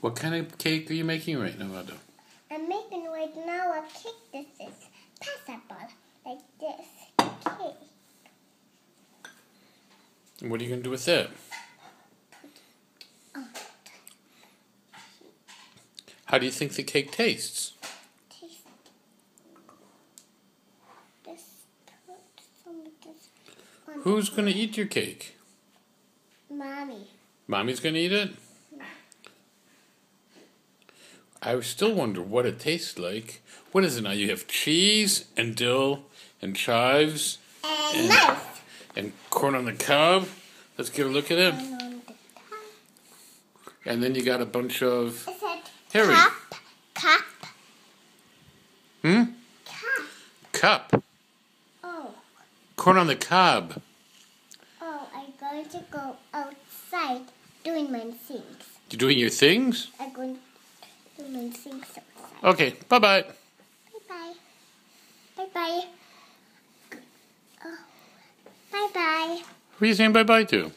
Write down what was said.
What kind of cake are you making right now, Adda? I'm making right now a cake. This is passable, like this cake. And what are you going to do with it? Oh. How do you think the cake tastes? Taste this. Put some of this on Who's going to eat your cake? Mommy. Mommy's going to eat it? I still wonder what it tastes like. What is it now? You have cheese and dill and chives And And- and corn on the cob. Let's get a look at it. And on the top. And then you got a bunch of. Harry. cup, cup, Hmm? cup. Cup. Oh, Corn on the cob. oh, I'm going to go outside doing my things. You're doing your things? I'm going to do my things outside. Okay, bye bye. Bye bye. Bye bye. Oh, bye bye. Who are you saying bye bye to?